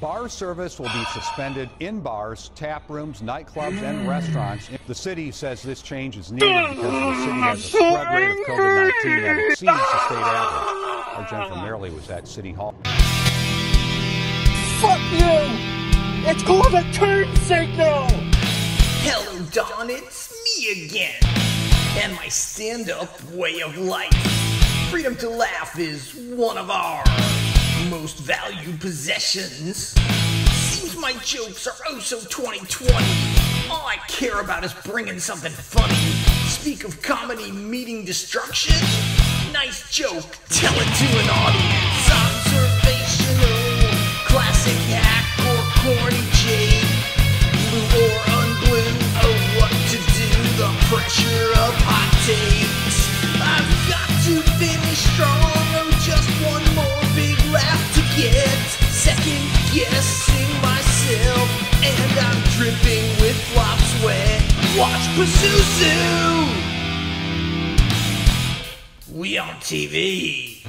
Bar service will be suspended in bars, tap rooms, nightclubs, and restaurants. The city says this change is needed because the city has a spread rate of COVID 19 that exceeds the state average. Our Jennifer Merrily was at City Hall. Fuck you! It's called a turn signal! Hello, Don, it's me again. And my stand up way of life. Freedom to laugh is one of our most valued possessions. Seems my jokes are oh so 2020. All I care about is bringing something funny. Speak of comedy meeting destruction. Nice joke, tell it to an audience. Observational, classic hack or corny jade. Blue or unblue, oh what to do. The pressure of hot takes. I've got to finish strong. Guessing myself, and I'm dripping with flop sweat. Watch PUSUSU! We on TV.